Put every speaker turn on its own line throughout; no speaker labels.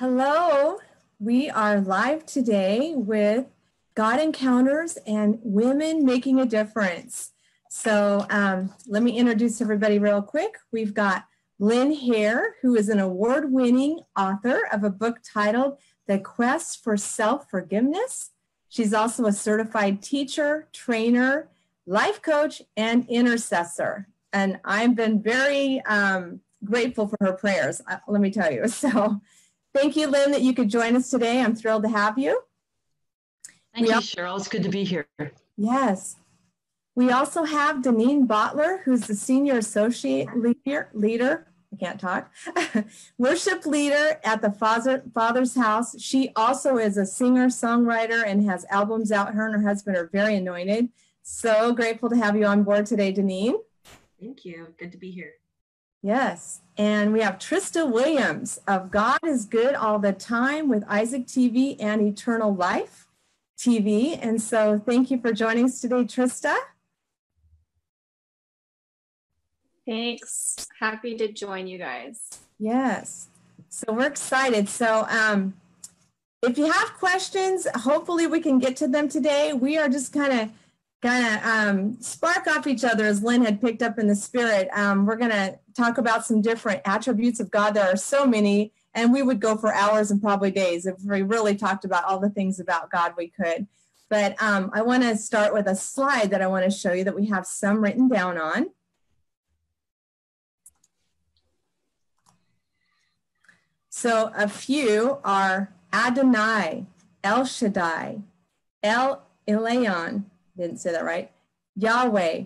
Hello, we are live today with God Encounters and Women Making a Difference. So um, let me introduce everybody real quick. We've got Lynn Hare, who is an award winning author of a book titled The Quest for Self Forgiveness. She's also a certified teacher, trainer, life coach, and intercessor. And I've been very um, grateful for her prayers, uh, let me tell you. So Thank you, Lynn, that you could join us today. I'm thrilled to have you.
Thank we you, Cheryl. It's good to be here.
Yes. We also have Deneen Bottler, who's the Senior Associate Leader, leader I can't talk, worship leader at the Father, Father's House. She also is a singer, songwriter, and has albums out. Her and her husband are very anointed. So grateful to have you on board today, Deneen.
Thank you. Good to be here.
Yes. And we have Trista Williams of God is Good All the Time with Isaac TV and Eternal Life TV. And so thank you for joining us today, Trista.
Thanks. Happy to join you guys.
Yes. So we're excited. So um, if you have questions, hopefully we can get to them today. We are just kind of kind of um, spark off each other as Lynn had picked up in the spirit. Um, we're going to talk about some different attributes of God. There are so many, and we would go for hours and probably days if we really talked about all the things about God we could. But um, I want to start with a slide that I want to show you that we have some written down on. So a few are Adonai, El Shaddai, El Elyon, didn't say that right. Yahweh,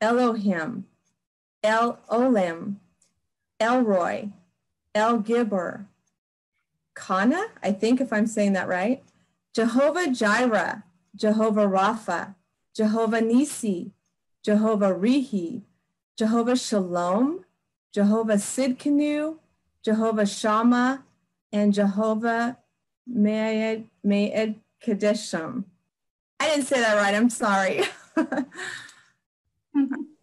Elohim, El Olim, El Roi, El Gibbor, Kana, I think if I'm saying that right, Jehovah Jireh, Jehovah Rapha, Jehovah Nisi, Jehovah Rihi, Jehovah Shalom, Jehovah Tsidkenu, Jehovah Shammah, and Jehovah Me'ed, Me'ed Kadesham. I didn't say that right. I'm sorry. mm-hmm.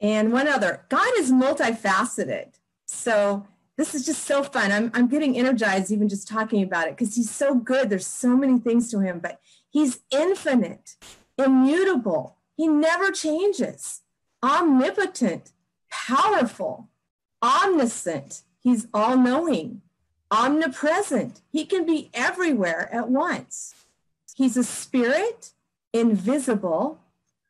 And one other God is multifaceted. So this is just so fun. I'm, I'm getting energized even just talking about it because he's so good. There's so many things to him, but he's infinite, immutable. He never changes, omnipotent, powerful, omniscient. He's all knowing, omnipresent. He can be everywhere at once. He's a spirit, invisible,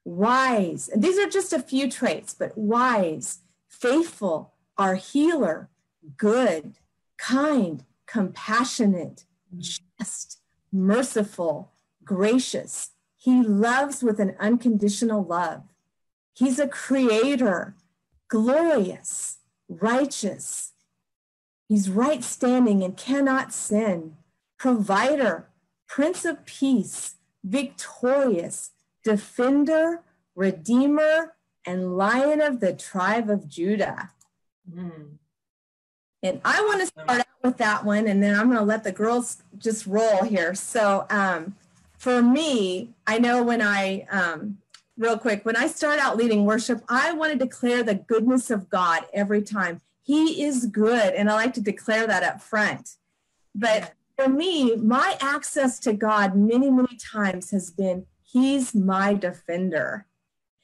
wise. And these are just a few traits, but wise, faithful, our healer, good, kind, compassionate, just, merciful, gracious. He loves with an unconditional love. He's a creator, glorious, righteous. He's right standing and cannot sin, provider, Prince of Peace, victorious, defender, redeemer, and lion of the tribe of Judah. Mm. And I want to start out with that one, and then I'm going to let the girls just roll here. So, um, for me, I know when I, um, real quick, when I start out leading worship, I want to declare the goodness of God every time. He is good, and I like to declare that up front. But for me, my access to God many, many times has been He's my defender.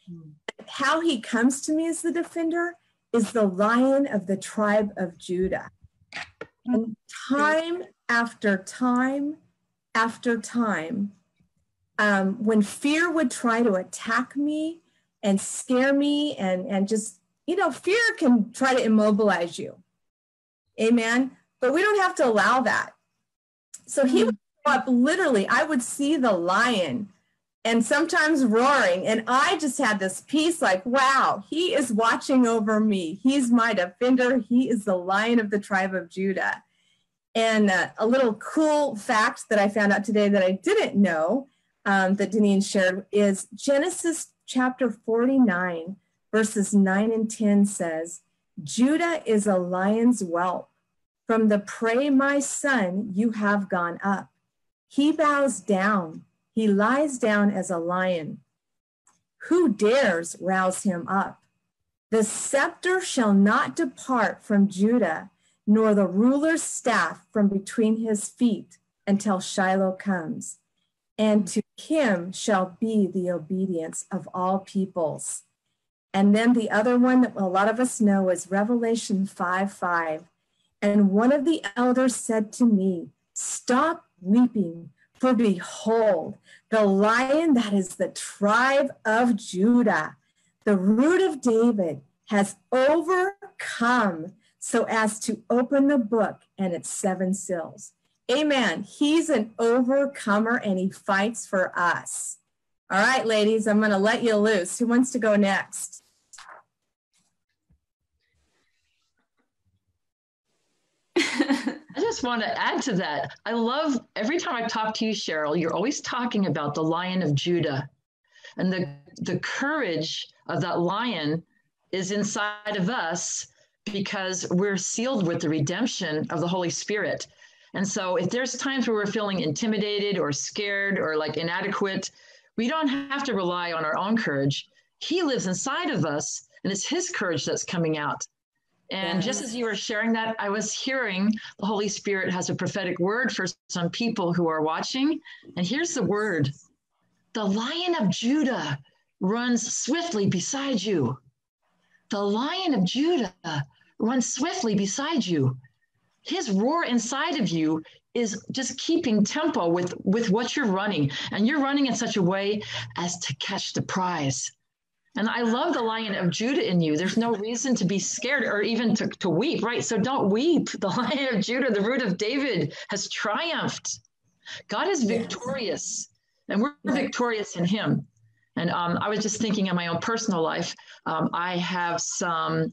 Hmm. How He comes to me as the defender is the lion of the tribe of Judah. And time after time after time, um, when fear would try to attack me and scare me and, and just, you know, fear can try to immobilize you. Amen. But we don't have to allow that. So he would go up literally, I would see the lion and sometimes roaring. And I just had this peace like, wow, he is watching over me. He's my defender. He is the lion of the tribe of Judah. And uh, a little cool fact that I found out today that I didn't know um, that Deneen shared is Genesis chapter 49, verses 9 and 10 says, Judah is a lion's whelp from the prey, my son, you have gone up. He bows down. He lies down as a lion. Who dares rouse him up? The scepter shall not depart from Judah, nor the ruler's staff from between his feet until Shiloh comes. And to him shall be the obedience of all peoples. And then the other one that a lot of us know is Revelation 5 5. And one of the elders said to me, Stop weeping, for behold, the lion that is the tribe of Judah, the root of David, has overcome so as to open the book and its seven seals. Amen. He's an overcomer and he fights for us. All right, ladies, I'm going to let you loose. Who wants to go next?
I just want to add to that. I love every time I talk to you, Cheryl, you're always talking about the lion of Judah. And the, the courage of that lion is inside of us because we're sealed with the redemption of the Holy Spirit. And so if there's times where we're feeling intimidated or scared or like inadequate, we don't have to rely on our own courage. He lives inside of us, and it's his courage that's coming out. And just as you were sharing that, I was hearing the Holy Spirit has a prophetic word for some people who are watching. And here's the word The lion of Judah runs swiftly beside you. The lion of Judah runs swiftly beside you. His roar inside of you is just keeping tempo with, with what you're running. And you're running in such a way as to catch the prize. And I love the lion of Judah in you. There's no reason to be scared or even to, to weep, right? So don't weep. The lion of Judah, the root of David, has triumphed. God is victorious, and we're victorious in him. And um, I was just thinking in my own personal life, um, I have some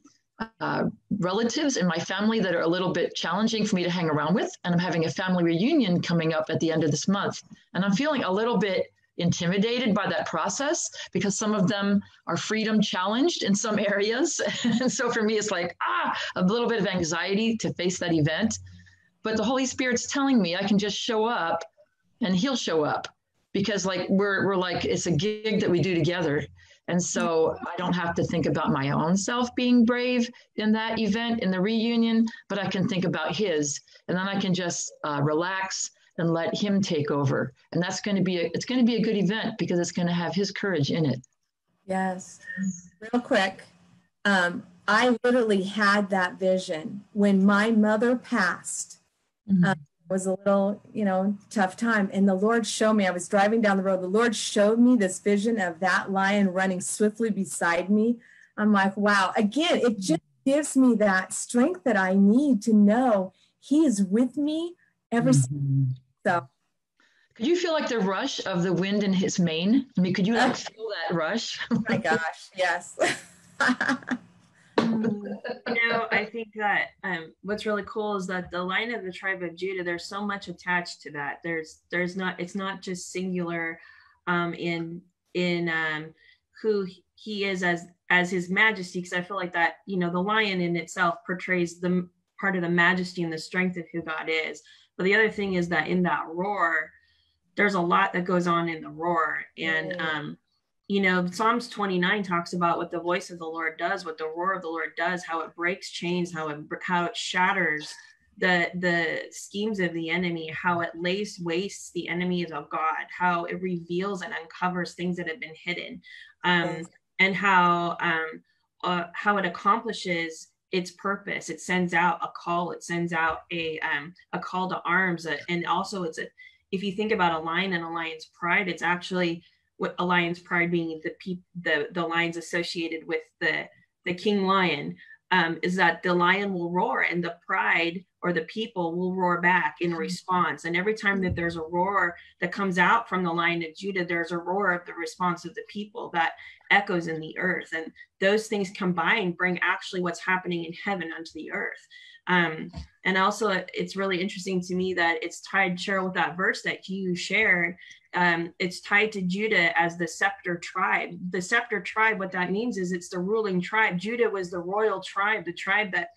uh, relatives in my family that are a little bit challenging for me to hang around with. And I'm having a family reunion coming up at the end of this month. And I'm feeling a little bit intimidated by that process because some of them are freedom challenged in some areas. and so for me, it's like, ah, a little bit of anxiety to face that event. But the Holy Spirit's telling me I can just show up and He'll show up because like we're, we're like, it's a gig that we do together. And so I don't have to think about my own self being brave in that event, in the reunion, but I can think about his. And then I can just uh, relax and let him take over. And that's going to be a, it's going to be a good event because it's going to have his courage in it.
Yes. Real quick. Um, I literally had that vision when my mother passed. Mm-hmm. Uh, was a little, you know, tough time. And the Lord showed me, I was driving down the road. The Lord showed me this vision of that lion running swiftly beside me. I'm like, wow. Again, it just gives me that strength that I need to know He is with me every mm-hmm. so.
Could you feel like the rush of the wind in his mane? I mean, could you like feel that rush?
oh my gosh, yes.
you know, I think that um, what's really cool is that the line of the tribe of Judah, there's so much attached to that. There's, there's not, it's not just singular um, in in um, who he is as as his majesty. Because I feel like that, you know, the lion in itself portrays the part of the majesty and the strength of who God is. But the other thing is that in that roar, there's a lot that goes on in the roar, and um, you know, Psalms 29 talks about what the voice of the Lord does, what the roar of the Lord does, how it breaks chains, how it how it shatters the the schemes of the enemy, how it lays waste the enemies of God, how it reveals and uncovers things that have been hidden, um, yes. and how um, uh, how it accomplishes its purpose. It sends out a call. It sends out a um, a call to arms, uh, and also it's a if you think about a lion and a lion's pride, it's actually what a lion's pride being the pe- the the lions associated with the the king lion um, is that the lion will roar and the pride or the people will roar back in mm-hmm. response. And every time that there's a roar that comes out from the lion of Judah, there's a roar of the response of the people that echoes in the earth. And those things combined bring actually what's happening in heaven unto the earth. Um, and also, it's really interesting to me that it's tied, Cheryl, with that verse that you shared. Um, it's tied to Judah as the scepter tribe. The scepter tribe, what that means is it's the ruling tribe. Judah was the royal tribe, the tribe that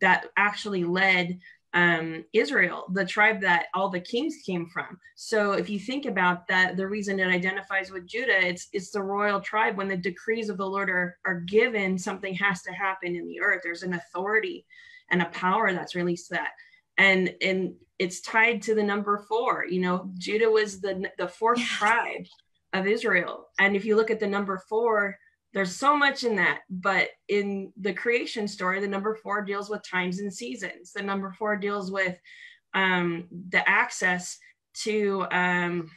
that actually led um, Israel, the tribe that all the kings came from. So if you think about that, the reason it identifies with Judah, it's it's the royal tribe. When the decrees of the Lord are are given, something has to happen in the earth. There's an authority and a power that's released that and and it's tied to the number four you know judah was the the fourth tribe of israel and if you look at the number four there's so much in that but in the creation story the number four deals with times and seasons the number four deals with um, the access to um,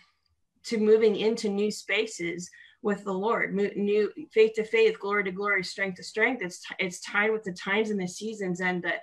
to moving into new spaces with the Lord, new faith to faith, glory to glory, strength to strength. It's it's tied with the times and the seasons and the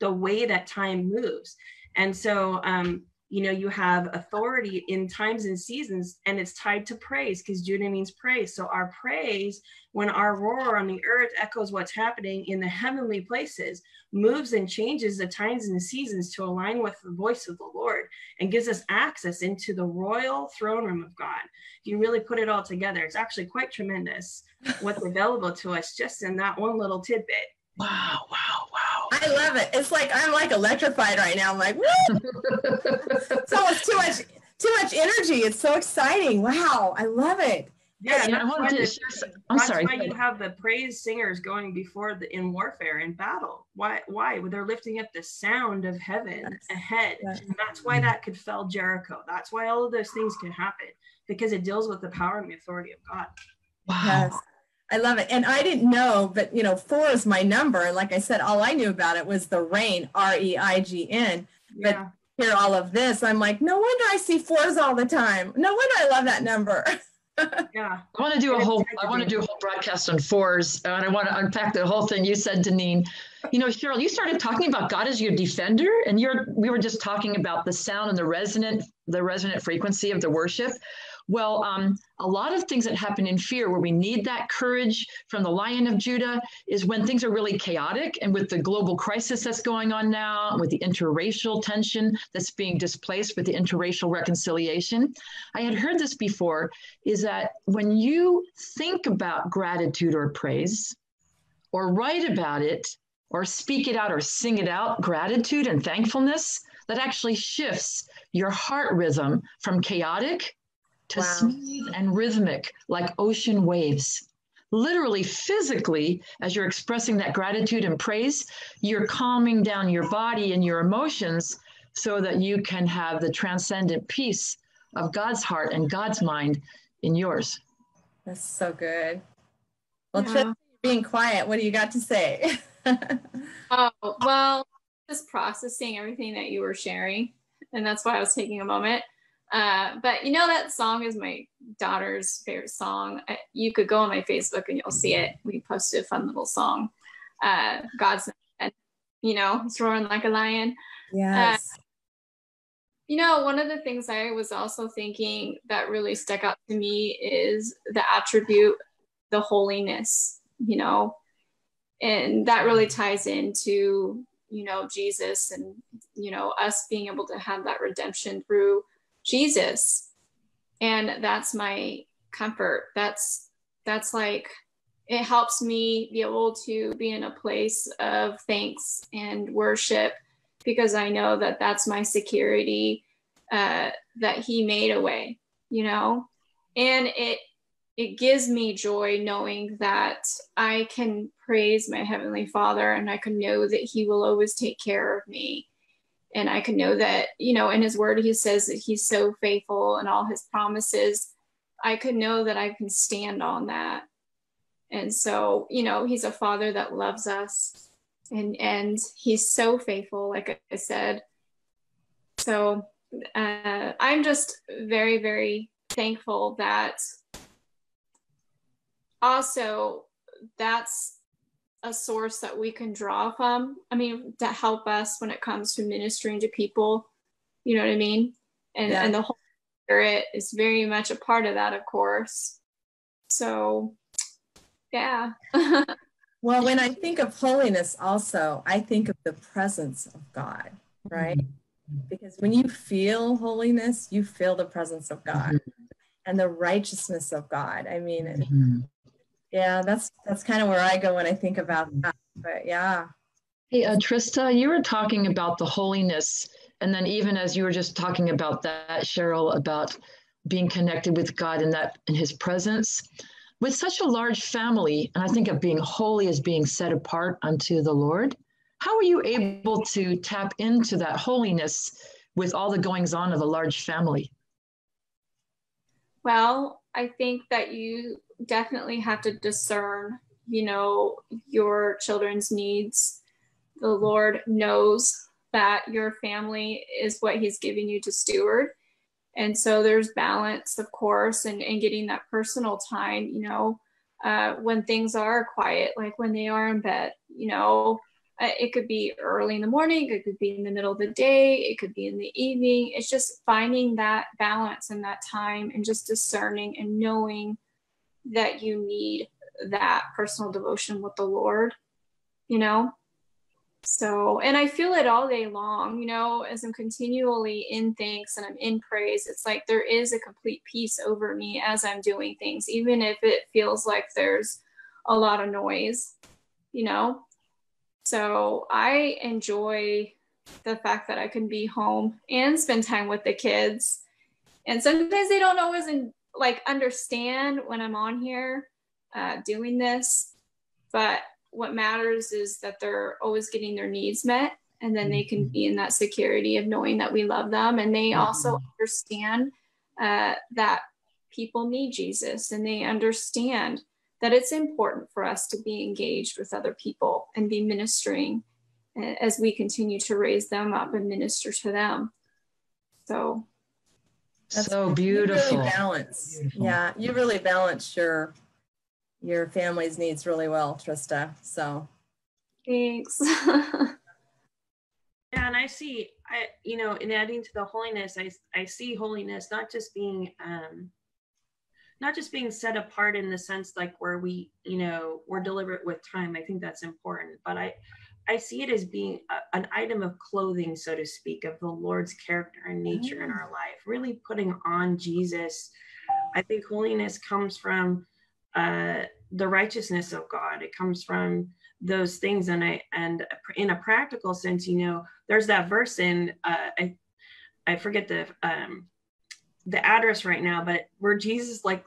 the way that time moves. And so, um, you know, you have authority in times and seasons, and it's tied to praise because Judah means praise. So our praise, when our roar on the earth echoes what's happening in the heavenly places, moves and changes the times and the seasons to align with the voice of the Lord and gives us access into the royal throne room of God. If you really put it all together, it's actually quite tremendous what's available to us just in that one little tidbit.
Wow, wow, wow.
I love it. It's like I'm like electrified right now. I'm like, it's almost too much, too much energy. It's so exciting. Wow, I love it.
Yeah, yeah I wanted to share some, I'm that's sorry. why you have the praise singers going before the in warfare in battle. Why? Why? Well, they're lifting up the sound of heaven yes. ahead. Yes. And that's why that could fell Jericho. That's why all of those things can happen because it deals with the power and the authority of God.
Wow. Yes. I love it. And I didn't know, but you know, four is my number. And like I said, all I knew about it was the reign, R E I G N. But hear all of this, I'm like, no wonder I see fours all the time. No wonder I love that number.
yeah.
I want to do a whole I want to do a whole broadcast on fours and I want to unpack the whole thing you said, Deneen. You know, Cheryl, you started talking about God as your defender, and you're we were just talking about the sound and the resonant, the resonant frequency of the worship. Well, um, a lot of things that happen in fear, where we need that courage from the Lion of Judah, is when things are really chaotic. And with the global crisis that's going on now, with the interracial tension that's being displaced with the interracial reconciliation, I had heard this before is that when you think about gratitude or praise, or write about it, or speak it out, or sing it out, gratitude and thankfulness, that actually shifts your heart rhythm from chaotic to wow. smooth and rhythmic like ocean waves. Literally, physically, as you're expressing that gratitude and praise, you're calming down your body and your emotions so that you can have the transcendent peace of God's heart and God's mind in yours.
That's so good. Well, yeah. being quiet, what do you got to say?
oh, well, just processing everything that you were sharing. And that's why I was taking a moment. Uh, but you know that song is my daughter's favorite song. I, you could go on my Facebook and you'll see it. We posted a fun little song. Uh, God's, and you know, it's roaring like a lion.
Yes. Uh,
you know, one of the things I was also thinking that really stuck out to me is the attribute, the holiness. You know, and that really ties into you know Jesus and you know us being able to have that redemption through Jesus. And that's my comfort. That's that's like it helps me be able to be in a place of thanks and worship because I know that that's my security uh, that He made a way, you know, and it it gives me joy knowing that I can praise my heavenly Father and I can know that He will always take care of me and I can know that, you know, in his word, he says that he's so faithful and all his promises. I could know that I can stand on that. And so, you know, he's a father that loves us and and he's so faithful, like I said. So uh, I'm just very, very thankful that also that's a source that we can draw from. I mean, to help us when it comes to ministering to people. You know what I mean? And yeah. and the Holy Spirit is very much a part of that, of course. So, yeah.
well, when I think of holiness, also, I think of the presence of God, right? Mm-hmm. Because when you feel holiness, you feel the presence of God mm-hmm. and the righteousness of God. I mean, mm-hmm yeah that's that's kind of where i go when i think about that but yeah
hey uh, trista you were talking about the holiness and then even as you were just talking about that cheryl about being connected with god in that in his presence with such a large family and i think of being holy as being set apart unto the lord how are you able to tap into that holiness with all the goings on of a large family?
Well, I think that you definitely have to discern, you know, your children's needs. The Lord knows that your family is what He's giving you to steward. And so there's balance, of course, and, and getting that personal time, you know, uh, when things are quiet, like when they are in bed, you know, uh, it could be early in the morning, it could be in the middle of the day, it could be in the evening. It's just finding that balance and that time and just discerning and knowing that you need that personal devotion with the Lord, you know? So, and I feel it all day long, you know, as I'm continually in thanks and I'm in praise. It's like there is a complete peace over me as I'm doing things, even if it feels like there's a lot of noise, you know? So I enjoy the fact that I can be home and spend time with the kids. And sometimes they don't always like understand when I'm on here uh, doing this, but what matters is that they're always getting their needs met and then they can mm-hmm. be in that security of knowing that we love them and they also mm-hmm. understand uh, that people need jesus and they understand that it's important for us to be engaged with other people and be ministering as we continue to raise them up and minister to them. So
that's so beautiful.
You really balance. Beautiful. Yeah, you really balance your your family's needs really well, Trista. So
thanks.
yeah, and I see I you know, in adding to the holiness, I I see holiness not just being um not just being set apart in the sense like where we you know we're deliberate with time i think that's important but i i see it as being a, an item of clothing so to speak of the lord's character and nature in mm. our life really putting on jesus i think holiness comes from uh, the righteousness of god it comes from those things and i and in a practical sense you know there's that verse in uh, i i forget the um the address right now, but where Jesus like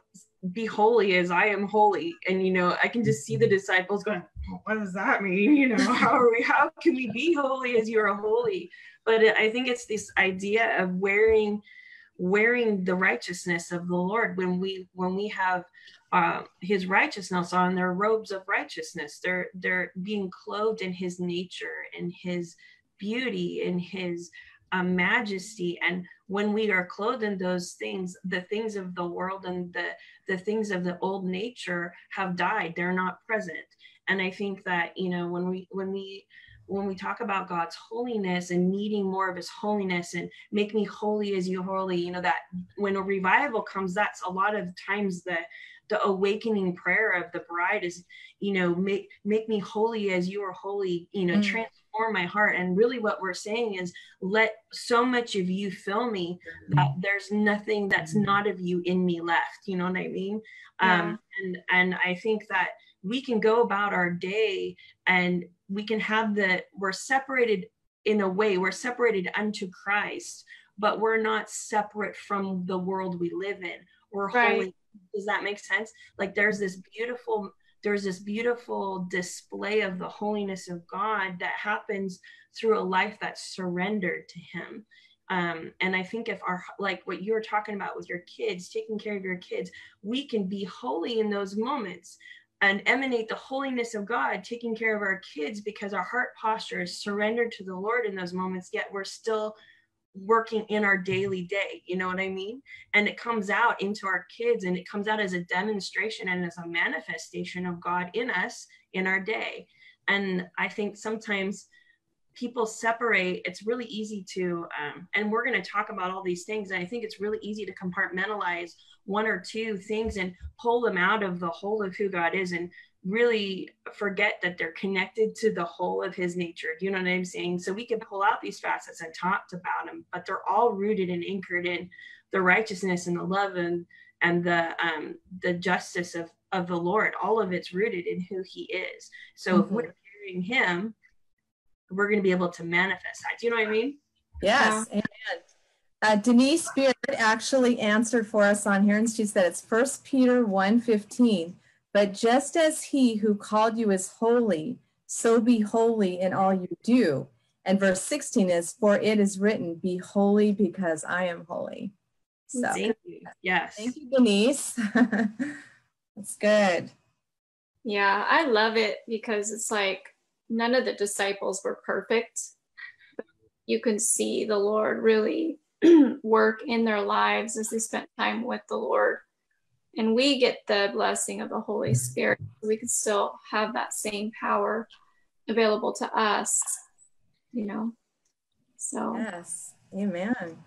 be holy as I am holy. And you know, I can just see the mm-hmm. disciples going, what does that mean? You know, how are we how can we be holy as you are holy? But I think it's this idea of wearing wearing the righteousness of the Lord when we when we have uh, his righteousness on their robes of righteousness. They're they're being clothed in his nature and his beauty and his uh, majesty and when we are clothed in those things the things of the world and the the things of the old nature have died they're not present and i think that you know when we when we when we talk about God's holiness and needing more of his holiness and make me holy as you holy, you know, that when a revival comes, that's a lot of times the the awakening prayer of the bride is, you know, make make me holy as you are holy, you know, mm. transform my heart. And really what we're saying is let so much of you fill me that there's nothing that's not of you in me left. You know what I mean? Yeah. Um and and I think that we can go about our day and we can have the we're separated in a way we're separated unto christ but we're not separate from the world we live in. We're right. holy. Does that make sense? Like there's this beautiful there's this beautiful display of the holiness of god that happens through a life that's surrendered to him. Um, and i think if our like what you were talking about with your kids taking care of your kids we can be holy in those moments and emanate the holiness of God, taking care of our kids because our heart posture is surrendered to the Lord in those moments, yet we're still working in our daily day. You know what I mean? And it comes out into our kids and it comes out as a demonstration and as a manifestation of God in us in our day. And I think sometimes people separate it's really easy to um, and we're going to talk about all these things and i think it's really easy to compartmentalize one or two things and pull them out of the whole of who god is and really forget that they're connected to the whole of his nature do you know what i'm saying so we can pull out these facets and talk about them but they're all rooted and anchored in the righteousness and the love and and the um the justice of of the lord all of it's rooted in who he is so mm-hmm. if we're carrying him we're going to be able to manifest that. Do you know what I mean?
Yes. Yeah. Uh, Denise Beard actually answered for us on here, and she said it's First Peter 1.15. But just as he who called you is holy, So be holy in all you do. And verse 16 is, For it is written, Be holy because I am holy.
So thank you. Yes.
Thank you, Denise. That's good.
Yeah, I love it because it's like none of the disciples were perfect. You can see the Lord really work in their lives as they spent time with the Lord. And we get the blessing of the Holy Spirit. We can still have that same power available to us, you know. So,
yes, amen.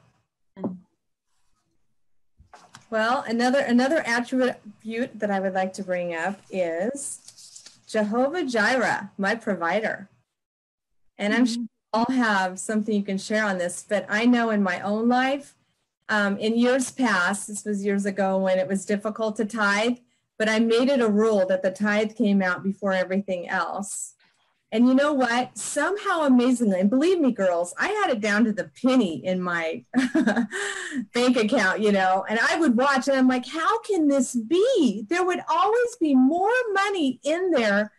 Well, another another attribute that I would like to bring up is Jehovah Jireh, my provider. And I'm sure all have something you can share on this, but I know in my own life, um, in years past, this was years ago when it was difficult to tithe, but I made it a rule that the tithe came out before everything else. And you know what? Somehow, amazingly, and believe me, girls, I had it down to the penny in my bank account, you know, and I would watch and I'm like, how can this be? There would always be more money in there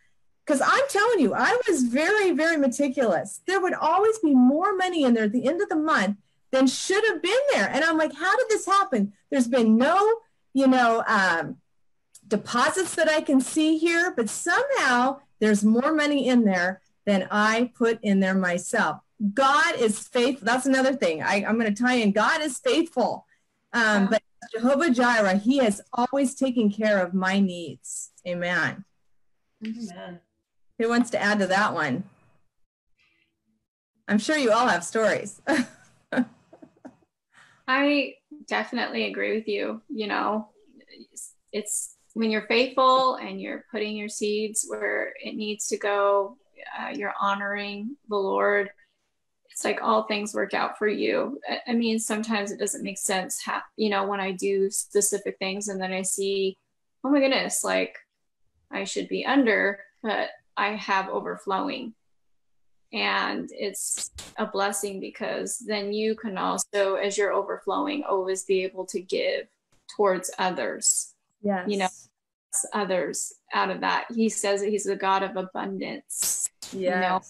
because I'm telling you, I was very, very meticulous. There would always be more money in there at the end of the month than should have been there. And I'm like, how did this happen? There's been no, you know, um, deposits that I can see here, but somehow there's more money in there than I put in there myself. God is faithful. That's another thing. I, am going to tie in. God is faithful. Um, but Jehovah Jireh, He has always taken care of my needs. Amen. Amen. Who wants to add to that one? I'm sure you all have stories.
I definitely agree with you. You know, it's when you're faithful and you're putting your seeds where it needs to go, uh, you're honoring the Lord. It's like all things work out for you. I mean, sometimes it doesn't make sense, ha- you know, when I do specific things and then I see, oh my goodness, like I should be under, but I have overflowing. And it's a blessing because then you can also, as you're overflowing, always be able to give towards others.
Yes.
You know, others out of that. He says that he's the God of abundance.
Yes. You know,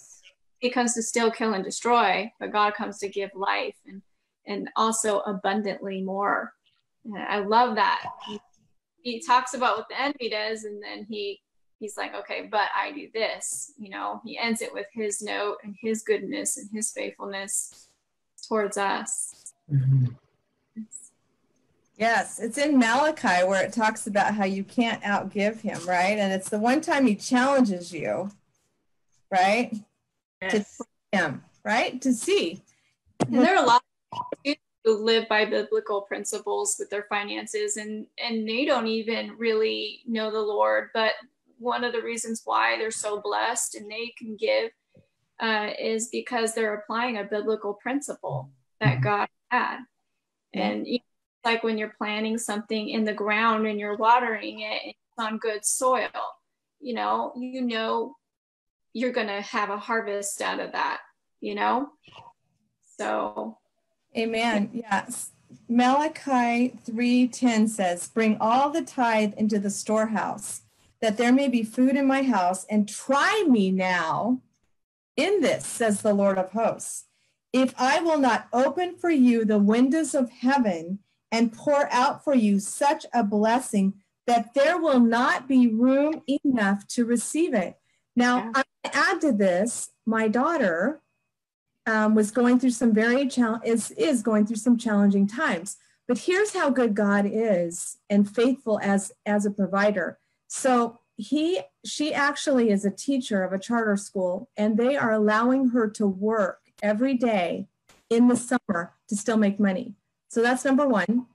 he comes to steal, kill, and destroy, but God comes to give life and and also abundantly more. And I love that. He, he talks about what the enemy does, and then he he's like, okay, but I do this. You know, he ends it with his note and his goodness and his faithfulness towards us. Mm-hmm.
Yes, it's in Malachi where it talks about how you can't outgive him, right? And it's the one time he challenges you, right? Yes. To him, right? To see.
And there are a lot of people who live by biblical principles with their finances and and they don't even really know the Lord, but one of the reasons why they're so blessed and they can give uh, is because they're applying a biblical principle that mm-hmm. God had. And you know, like when you're planting something in the ground and you're watering it, it's on good soil. You know, you know you're going to have a harvest out of that, you know? So
Amen. Yes. Malachi 3:10 says, "Bring all the tithe into the storehouse, that there may be food in my house, and try me now in this, says the Lord of hosts. If I will not open for you the windows of heaven and pour out for you such a blessing that there will not be room enough to receive it. Now, I add to this, my daughter um, was going through some very is is going through some challenging times. But here's how good God is and faithful as as a provider. So he she actually is a teacher of a charter school and they are allowing her to work every day in the summer to still make money. So that's number 1.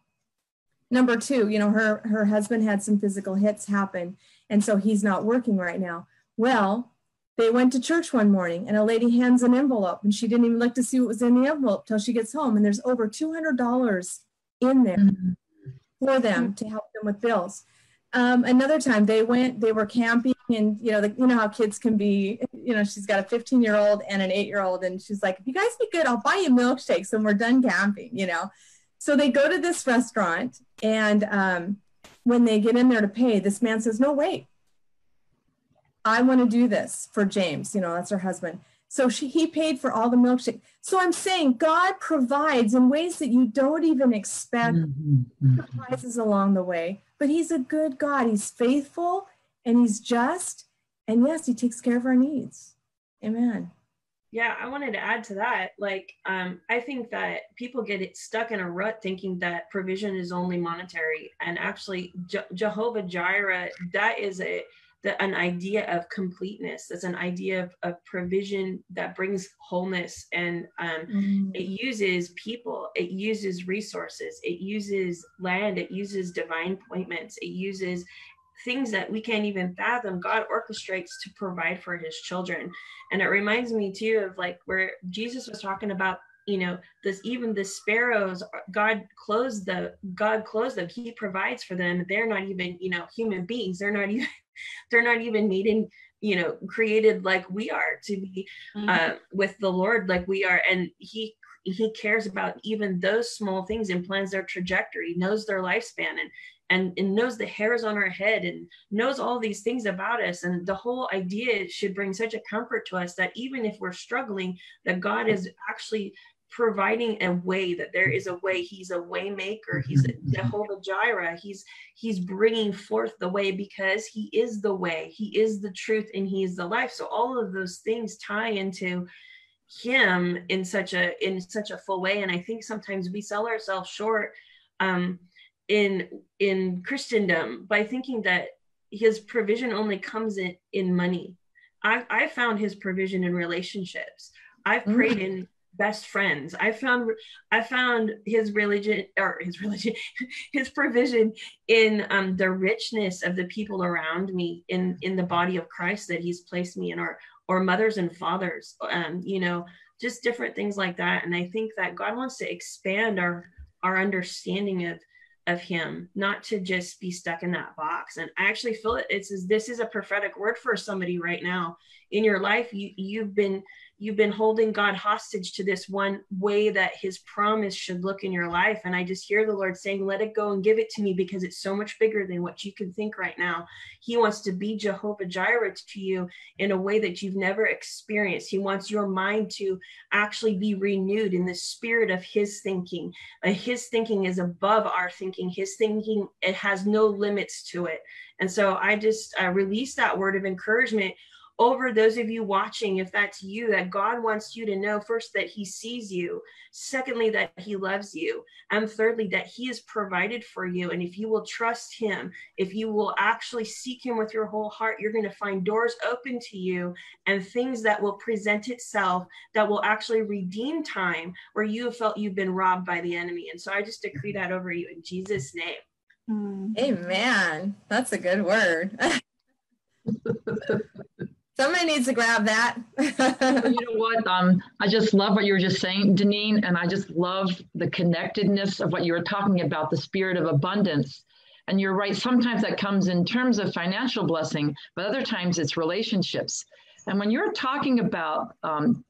Number 2, you know her her husband had some physical hits happen and so he's not working right now. Well, they went to church one morning and a lady hands an envelope and she didn't even look to see what was in the envelope till she gets home and there's over $200 in there mm-hmm. for them to help them with bills. Um, another time they went, they were camping and you know, the, you know how kids can be, you know, she's got a 15 year old and an eight year old. And she's like, if you guys be good, I'll buy you milkshakes when we're done camping, you know? So they go to this restaurant and um, when they get in there to pay, this man says, no, wait, I want to do this for James. You know, that's her husband. So she, he paid for all the milkshake. So I'm saying God provides in ways that you don't even expect mm-hmm. surprises along the way. But He's a good God. He's faithful and He's just. And yes, He takes care of our needs. Amen.
Yeah, I wanted to add to that. Like, um, I think that people get stuck in a rut thinking that provision is only monetary, and actually, Je- Jehovah Jireh, that is a the, an idea of completeness. That's an idea of, of provision that brings wholeness. And um, mm. it uses people, it uses resources, it uses land, it uses divine appointments, it uses things that we can't even fathom. God orchestrates to provide for his children. And it reminds me too of like where Jesus was talking about you know this even the sparrows god clothes the god clothes them he provides for them they're not even you know human beings they're not even they're not even needing you know created like we are to be mm-hmm. uh, with the lord like we are and he he cares about even those small things and plans their trajectory knows their lifespan and and, and knows the hairs on our head and knows all these things about us and the whole idea should bring such a comfort to us that even if we're struggling that god is actually providing a way that there is a way. He's a waymaker. He's a mm-hmm. jehovah jireh. He's he's bringing forth the way because he is the way. He is the truth and he is the life. So all of those things tie into him in such a in such a full way. And i think sometimes we sell ourselves short um in in christendom by thinking that his provision only comes in in money. I i found his provision in relationships. I've prayed mm. in best friends. I found I found his religion or his religion, his provision in um, the richness of the people around me in in the body of Christ that He's placed me in, or or mothers and fathers, um, you know, just different things like that. And I think that God wants to expand our our understanding of of him not to just be stuck in that box and i actually feel it it's this is a prophetic word for somebody right now in your life you you've been you've been holding God hostage to this one way that his promise should look in your life. And I just hear the Lord saying, let it go and give it to me because it's so much bigger than what you can think right now. He wants to be Jehovah Jireh to you in a way that you've never experienced. He wants your mind to actually be renewed in the spirit of his thinking. Uh, his thinking is above our thinking. His thinking, it has no limits to it. And so I just uh, release that word of encouragement over those of you watching, if that's you, that God wants you to know first that He sees you, secondly, that He loves you, and thirdly, that He has provided for you. And if you will trust Him, if you will actually seek Him with your whole heart, you're going to find doors open to you and things that will present itself that will actually redeem time where you have felt you've been robbed by the enemy. And so I just decree that over you in Jesus' name.
Hmm. Amen. That's a good word. Somebody needs to grab that. you
know what? Um, I just love what you were just saying, Deneen, and I just love the connectedness of what you were talking about, the spirit of abundance. And you're right, sometimes that comes in terms of financial blessing, but other times it's relationships. And when you're talking about um,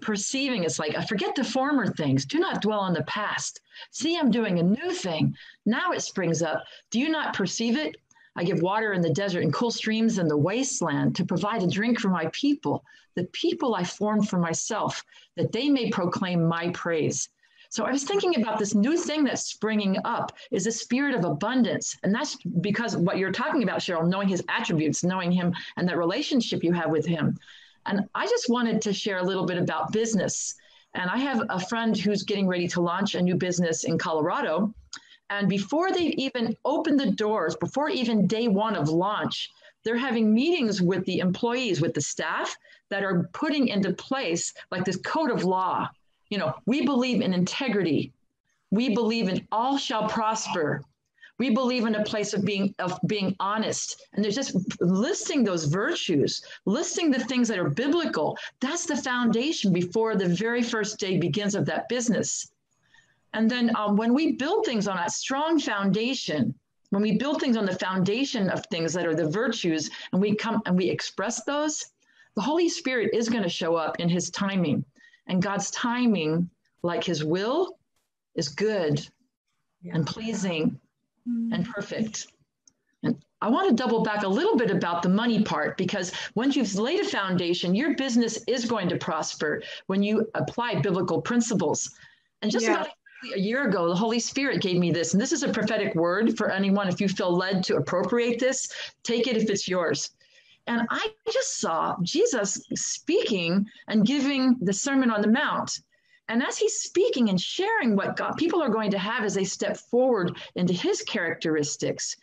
perceiving, it's like, I forget the former things. Do not dwell on the past. See, I'm doing a new thing. Now it springs up. Do you not perceive it? I give water in the desert and cool streams in the wasteland to provide a drink for my people, the people I formed for myself, that they may proclaim my praise. So I was thinking about this new thing that's springing up is a spirit of abundance. And that's because what you're talking about, Cheryl, knowing his attributes, knowing him and that relationship you have with him. And I just wanted to share a little bit about business. And I have a friend who's getting ready to launch a new business in Colorado. And before they've even open the doors, before even day one of launch, they're having meetings with the employees, with the staff that are putting into place like this code of law. You know, we believe in integrity. We believe in all shall prosper. We believe in a place of being of being honest. And they're just listing those virtues, listing the things that are biblical. That's the foundation before the very first day begins of that business. And then um, when we build things on a strong foundation, when we build things on the foundation of things that are the virtues, and we come and we express those, the Holy Spirit is going to show up in His timing. And God's timing, like His will, is good yeah. and pleasing mm-hmm. and perfect. And I want to double back a little bit about the money part because once you've laid a foundation, your business is going to prosper when you apply biblical principles. And just yeah. about a year ago, the Holy Spirit gave me this. And this is a prophetic word for anyone. If you feel led to appropriate this, take it if it's yours. And I just saw Jesus speaking and giving the Sermon on the Mount. And as he's speaking and sharing what God, people are going to have as they step forward into his characteristics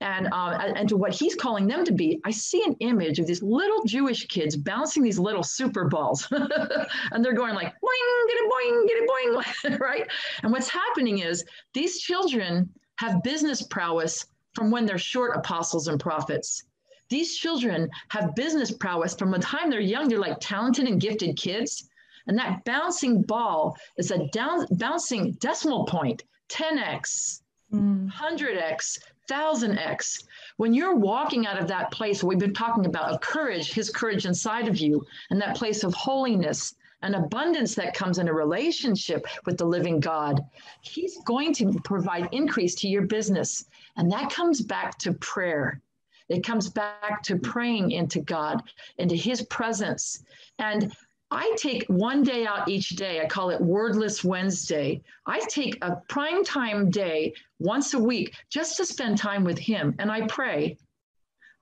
and, uh, and to what he's calling them to be, I see an image of these little Jewish kids bouncing these little super balls. and they're going like, boing, get it, boing, get it, boing, right? And what's happening is these children have business prowess from when they're short apostles and prophets. These children have business prowess from the time they're young. They're like talented and gifted kids. And that bouncing ball is a down, bouncing decimal point, 10x, mm. 100x, 1000x. When you're walking out of that place, we've been talking about of courage, his courage inside of you, and that place of holiness and abundance that comes in a relationship with the living God, he's going to provide increase to your business. And that comes back to prayer. It comes back to praying into God, into His presence. And I take one day out each day. I call it Wordless Wednesday. I take a prime time day once a week just to spend time with Him and I pray.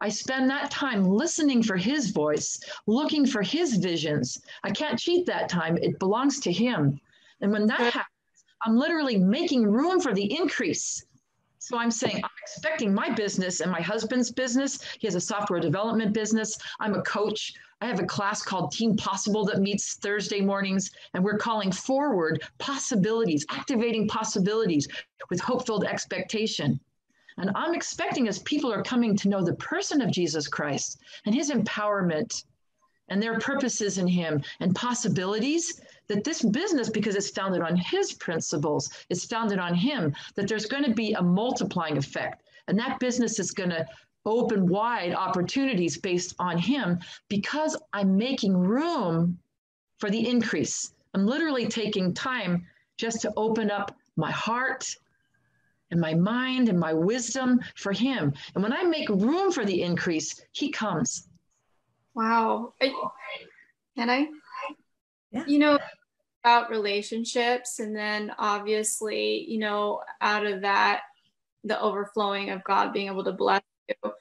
I spend that time listening for His voice, looking for His visions. I can't cheat that time, it belongs to Him. And when that happens, I'm literally making room for the increase. So I'm saying I'm expecting my business and my husband's business. He has a software development business. I'm a coach. I have a class called Team Possible that meets Thursday mornings, and we're calling forward possibilities, activating possibilities with hope filled expectation. And I'm expecting as people are coming to know the person of Jesus Christ and his empowerment and their purposes in him and possibilities that this business because it's founded on his principles it's founded on him that there's going to be a multiplying effect and that business is going to open wide opportunities based on him because i'm making room for the increase i'm literally taking time just to open up my heart and my mind and my wisdom for him and when i make room for the increase he comes
Wow. Can I? Yeah. You know, about relationships, and then obviously, you know, out of that, the overflowing of God being able to bless you.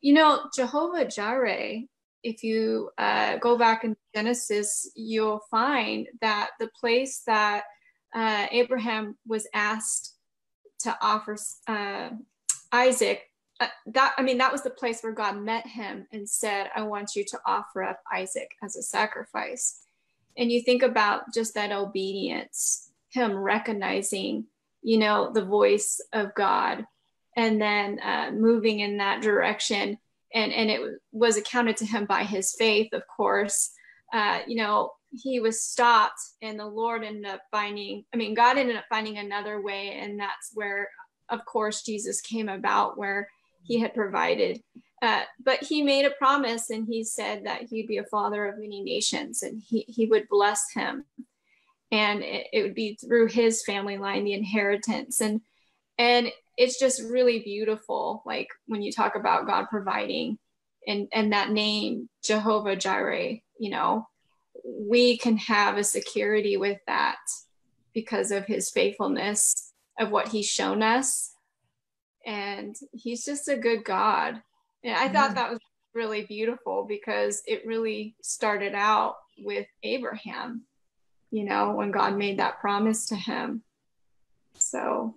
You know, Jehovah Jireh, if you uh, go back in Genesis, you'll find that the place that uh, Abraham was asked to offer uh, Isaac uh, that I mean that was the place where God met him and said, "I want you to offer up Isaac as a sacrifice." And you think about just that obedience, him recognizing, you know, the voice of God, and then uh, moving in that direction, and and it was accounted to him by his faith, of course. Uh, you know, he was stopped, and the Lord ended up finding. I mean, God ended up finding another way, and that's where, of course, Jesus came about, where he had provided. Uh, but he made a promise and he said that he'd be a father of many nations and he, he would bless him. And it, it would be through his family line, the inheritance. And and it's just really beautiful, like when you talk about God providing and, and that name, Jehovah Jireh, you know, we can have a security with that because of his faithfulness of what he's shown us and he's just a good God. And I thought that was really beautiful because it really started out with Abraham, you know, when God made that promise to him. So,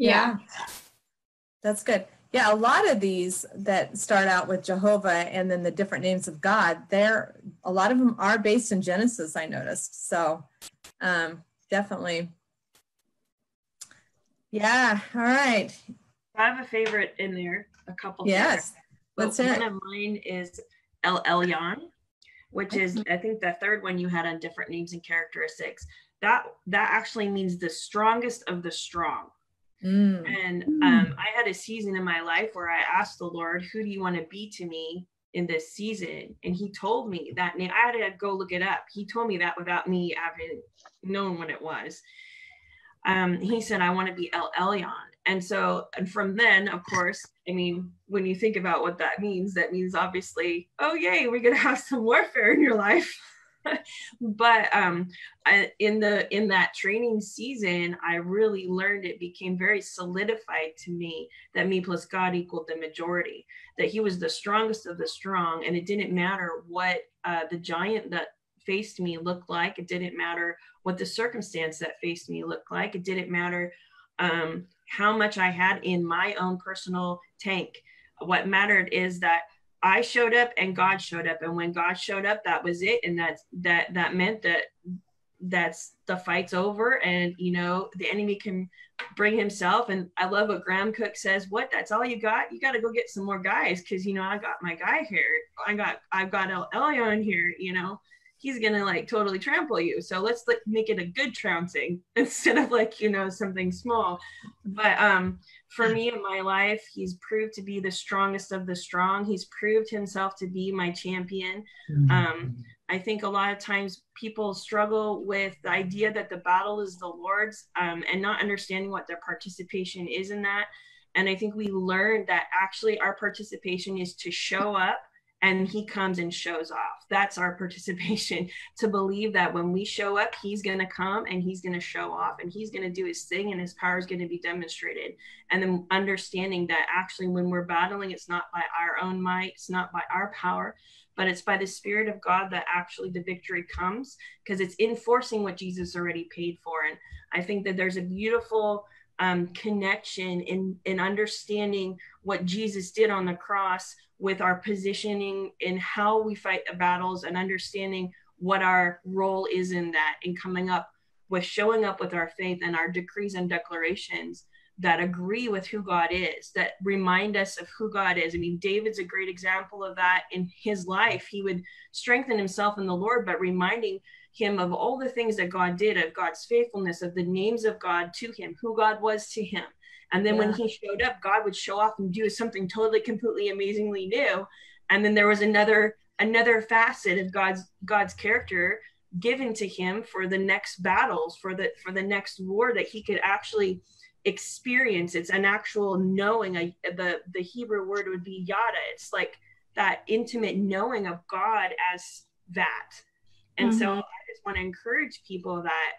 yeah. yeah.
That's good. Yeah, a lot of these that start out with Jehovah and then the different names of God, they're a lot of them are based in Genesis, I noticed. So, um, definitely. Yeah, all right.
I have a favorite in there, a couple.
Yes.
What's that? One of mine is El Elyon, which is I think the third one you had on different names and characteristics. That that actually means the strongest of the strong. Mm. And um, I had a season in my life where I asked the Lord, "Who do you want to be to me in this season?" And He told me that name. I had to go look it up. He told me that without me having known what it was. Um, he said, "I want to be El Elyon." and so and from then of course i mean when you think about what that means that means obviously oh yay we're going to have some warfare in your life but um I, in the in that training season i really learned it became very solidified to me that me plus god equaled the majority that he was the strongest of the strong and it didn't matter what uh, the giant that faced me looked like it didn't matter what the circumstance that faced me looked like it didn't matter um, how much i had in my own personal tank. What mattered is that I showed up and God showed up. And when God showed up, that was it. And that's that that meant that that's the fight's over. And you know the enemy can bring himself. And i love what Graham Cooke says what? That's all you got? You got to go get some more guys because you know i got my guy here. I got i've got el elyon here you know he's gonna like totally trample you so let's like make it a good trouncing instead of like you know something small but um for me in my life. He's proved to be the strongest of the strong. He's proved himself to be my champion. Mm-hmm. Um, I think a lot of times people struggle with the idea that the battle is the Lord's um, and not understanding what their participation is in that. And I think we learned that actually our participation is to show up and he comes and shows off. That's our participation to believe that when we show up, he's going to come and he's going to show off and he's going to do his thing and his power is going to be demonstrated. And then understanding that actually, when we're battling, it's not by our own might, it's not by our power, but it's by the Spirit of God that actually the victory comes because it's enforcing what Jesus already paid for. And I think that there's a beautiful um, connection in in understanding what Jesus did on the cross with our positioning in how we fight the battles and understanding what our role is in that and coming up with showing up with our faith and our decrees and declarations that agree with who God is, that remind us of who God is. I mean, David's a great example of that in his life. He would strengthen himself in the Lord, but reminding him of all the things that God did, of God's faithfulness, of the names of God to him, who God was to him. And then yeah. when he showed up, God would show off and do something totally, completely, amazingly new. And then there was another another facet of God's God's character given to him for the next battles, for the for the next war that he could actually experience. It's an actual knowing. A, the the Hebrew word would be yada. It's like that intimate knowing of God as that. And mm-hmm. so I just want to encourage people that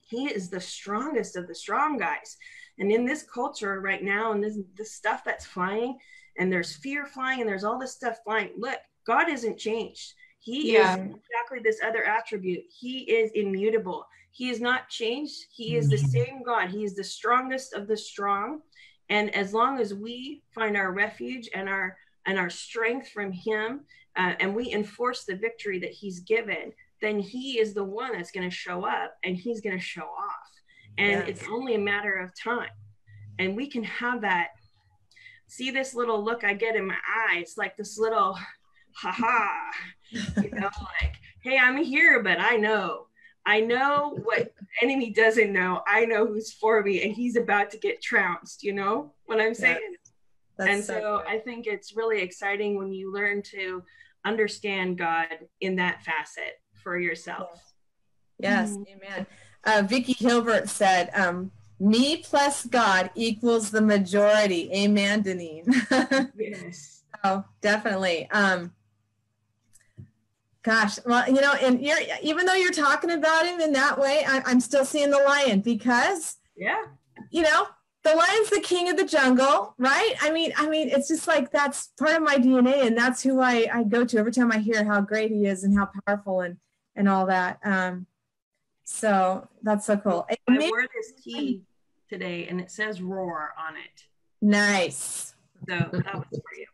he is the strongest of the strong guys. And in this culture right now, and this, this stuff that's flying, and there's fear flying, and there's all this stuff flying. Look, God isn't changed. He yeah. is exactly this other attribute. He is immutable. He is not changed. He is the mm-hmm. same God. He is the strongest of the strong. And as long as we find our refuge and our and our strength from Him, uh, and we enforce the victory that He's given, then He is the one that's going to show up and He's going to show off and yes. it's only a matter of time and we can have that see this little look i get in my eye it's like this little haha you know like hey i'm here but i know i know what enemy doesn't know i know who's for me and he's about to get trounced you know what i'm saying yeah. and so, so i think it's really exciting when you learn to understand god in that facet for yourself
yes, yes. Mm-hmm. amen uh, Vicky Hilbert said, um, me plus God equals the majority. Amen, Deneen. yes. Oh, definitely. Um, gosh, well, you know, and you're even though you're talking about him in that way, I, I'm still seeing the lion because,
yeah,
you know, the lion's the king of the jungle, right? I mean, I mean, it's just like that's part of my DNA, and that's who I, I go to every time I hear how great he is and how powerful and and all that. Um, so that's so cool.
I maybe, wore this tee today and it says roar on it.
Nice.
So that was
for you.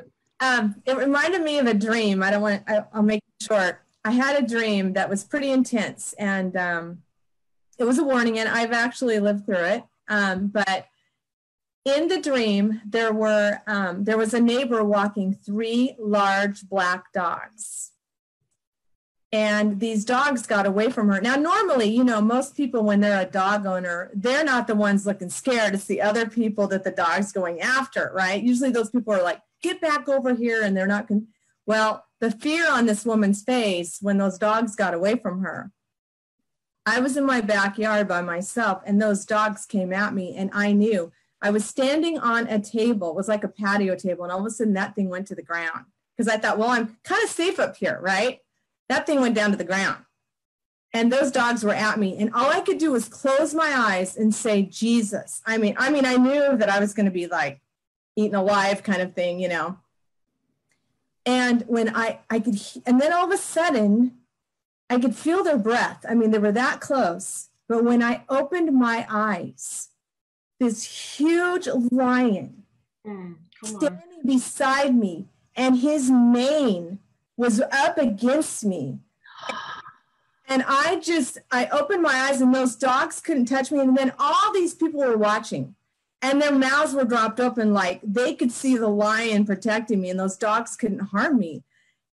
um, it reminded me of a dream. I don't want to, I'll make it short. I had a dream that was pretty intense and um, it was a warning and I've actually lived through it. Um, but in the dream, there were um, there was a neighbor walking three large black dogs and these dogs got away from her. Now, normally, you know, most people, when they're a dog owner, they're not the ones looking scared. It's the other people that the dog's going after, right? Usually, those people are like, get back over here, and they're not. Con- well, the fear on this woman's face when those dogs got away from her I was in my backyard by myself and those dogs came at me and I knew I was standing on a table. It was like a patio table and all of a sudden that thing went to the ground because I thought, well, I'm kind of safe up here, right? That thing went down to the ground. And those dogs were at me and all I could do was close my eyes and say Jesus. I mean, I mean I knew that I was going to be like eaten alive kind of thing, you know. And when I I could and then all of a sudden I could feel their breath. I mean, they were that close. But when I opened my eyes, this huge lion mm, standing beside me, and his mane was up against me. And I just, I opened my eyes, and those dogs couldn't touch me. And then all these people were watching, and their mouths were dropped open, like they could see the lion protecting me, and those dogs couldn't harm me.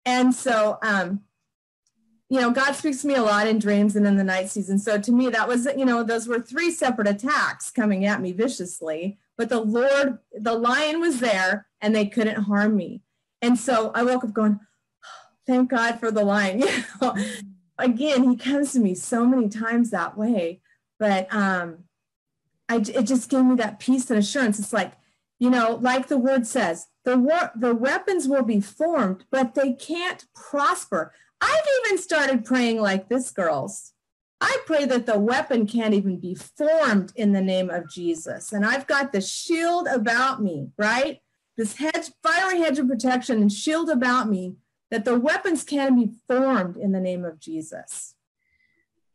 And so, um, you know, God speaks to me a lot in dreams and in the night season. So to me, that was, you know, those were three separate attacks coming at me viciously. But the Lord, the lion was there and they couldn't harm me. And so I woke up going, thank God for the line. You know, again, he comes to me so many times that way. But um, I, it just gave me that peace and assurance. It's like, you know, like the word says, the, war, the weapons will be formed, but they can't prosper. I've even started praying like this, girls. I pray that the weapon can't even be formed in the name of Jesus. And I've got the shield about me, right? This hedge, fiery hedge of protection and shield about me that the weapons can be formed in the name of Jesus.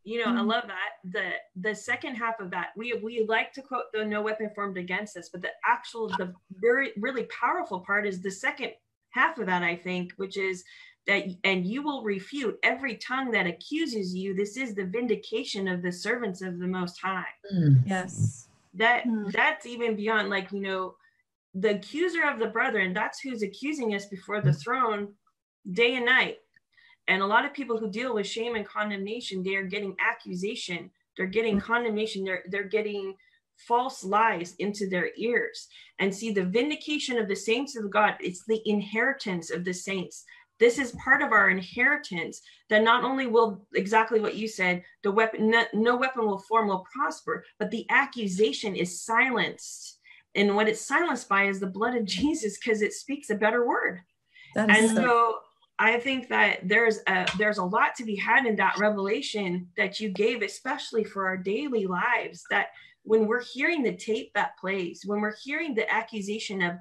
You know, mm-hmm. I love that. The the second half of that, we we like to quote the no weapon formed against us, but the actual the very really powerful part is the second half of that, I think, which is that and you will refute every tongue that accuses you this is the vindication of the servants of the most high
mm. yes
that mm. that's even beyond like you know the accuser of the brethren that's who's accusing us before the throne day and night. And a lot of people who deal with shame and condemnation they are getting accusation. They're getting mm-hmm. condemnation. They're they're getting false lies into their ears. And see the vindication of the saints of god it's the inheritance of the saints. This is part of our inheritance that not only will exactly what you said the weapon no, no weapon will form will prosper but the accusation is silenced. And what it's silenced by is the blood of jesus because it speaks a better word. And so, so I think that there's a there's a lot to be had in that revelation that you gave, especially for our daily lives. That when we're hearing the tape that plays, when we're hearing the accusation of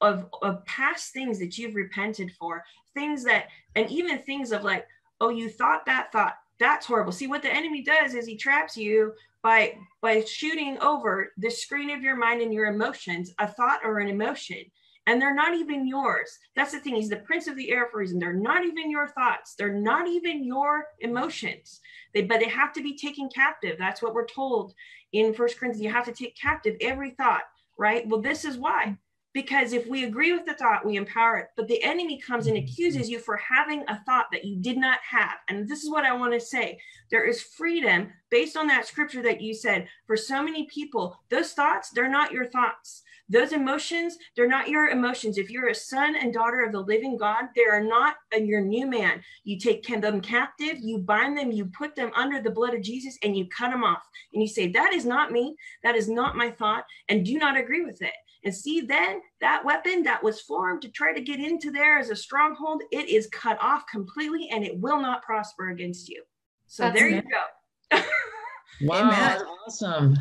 of, of past things that you've repented for, things that, and even things of like, oh, you thought that thought, that's horrible. See, what the enemy does is he traps you by by shooting over the screen of your mind and your emotions, a thought or an emotion. And they're not even yours. That's the thing. He's the prince of the air for a reason. They're not even your thoughts. They're not even your emotions. They, but they have to be taken captive. That's what we're told in First Corinthians. You have to take captive every thought, right? Well, this is why because if we agree with the thought, we empower it. But the enemy comes and accuses you for having a thought that you did not have. And this is what I want to say there is freedom based on that scripture that you said. For so many people, those thoughts, they're not your thoughts. Those emotions, they're not your emotions. If you're a son and daughter of the living God, they are not your new man. You take them captive, you bind them, you put them under the blood of Jesus, and you cut them off. And you say, That is not me. That is not my thought. And do not agree with it. And see, then that weapon that was formed to try to get into there as a stronghold, it is cut off completely and it will not prosper against you. So That's there you go.
wow, That's awesome.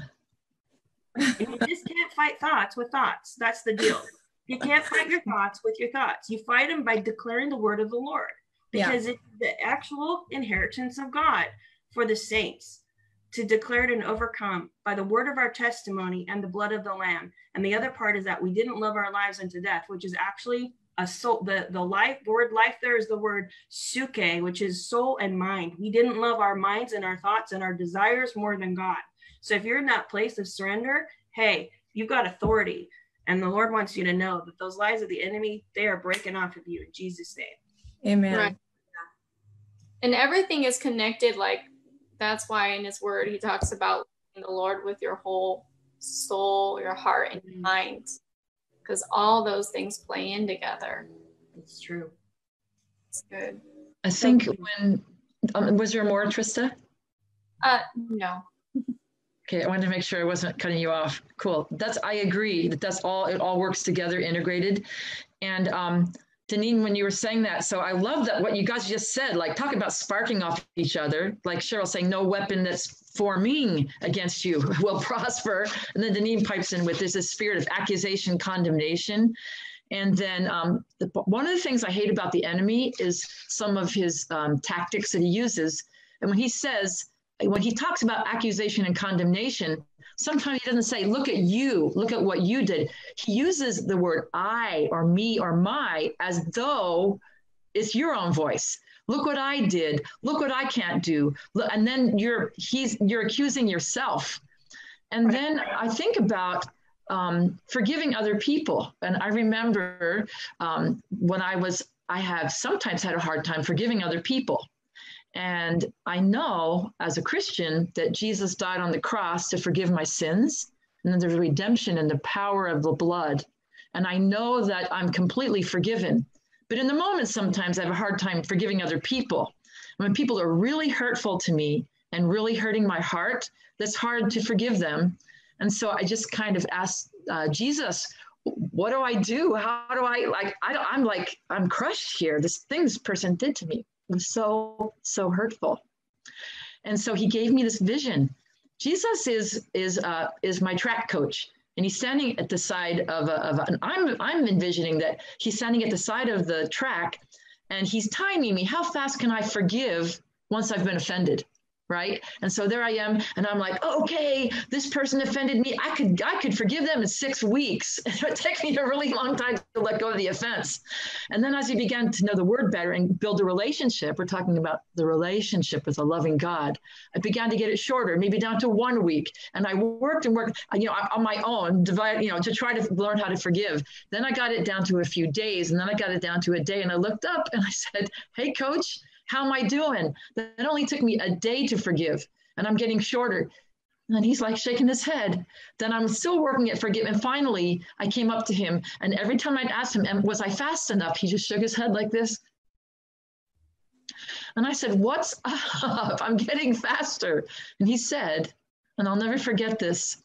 you just can't fight thoughts with thoughts. That's the deal. You can't fight your thoughts with your thoughts. You fight them by declaring the word of the Lord because yeah. it's the actual inheritance of God for the saints to declare it and overcome by the word of our testimony and the blood of the lamb and the other part is that we didn't love our lives unto death which is actually a soul the the life the word life there is the word psuche which is soul and mind we didn't love our minds and our thoughts and our desires more than god so if you're in that place of surrender hey you've got authority and the lord wants you to know that those lies of the enemy they are breaking off of you in jesus name
amen right.
and everything is connected like that's why in his word he talks about the Lord with your whole soul, your heart, and your mind, because all those things play in together.
It's true.
It's good.
I think when um, was there more, Trista?
Uh, no.
Okay, I wanted to make sure I wasn't cutting you off. Cool. That's I agree that that's all it all works together, integrated. And um, Deneen, when you were saying that, so I love that what you guys just said, like talk about sparking off each other, like Cheryl saying, no weapon that's forming against you will prosper. And then Deneen pipes in with there's a spirit of accusation, condemnation. And then um, the, one of the things I hate about the enemy is some of his um, tactics that he uses. And when he says, when he talks about accusation and condemnation, sometimes he doesn't say, look at you, look at what you did. He uses the word I or me or my as though it's your own voice. Look what I did. Look what I can't do. And then you're he's you're accusing yourself. And then I think about um, forgiving other people. And I remember um, when I was, I have sometimes had a hard time forgiving other people. And I know as a Christian that Jesus died on the cross to forgive my sins. And then there's redemption and the power of the blood. And I know that I'm completely forgiven. But in the moment, sometimes I have a hard time forgiving other people. When people are really hurtful to me and really hurting my heart, that's hard to forgive them. And so I just kind of asked uh, Jesus, what do I do? How do I like? I, I'm like I'm crushed here. This thing this person did to me was so so hurtful. And so he gave me this vision. Jesus is is uh, is my track coach and he's standing at the side of, a, of I'm, I'm envisioning that he's standing at the side of the track and he's timing me. How fast can i forgive once i've been offended right? And so there i am and i'm like okay this person offended me. I could i could forgive them in six weeks. It would take me a really long time to let go of the offense. And then as you began to know the word better and build a relationship we're talking about the relationship with a loving god i began to get it shorter maybe down to one week. And i worked and worked uh, you know on my own divide you know to try to learn how to forgive. Then i got it down to a few days and then i got it down to a day and i looked up and i said hey coach how am I doing? That only took me a day to forgive, and I'm getting shorter. And he's like shaking his head. Then I'm still working at forgive. And finally, I came up to him, and every time I'd ask him, "Was I fast enough?" He just shook his head like this. And I said, What's up? I'm getting faster. And he said, and I'll never forget this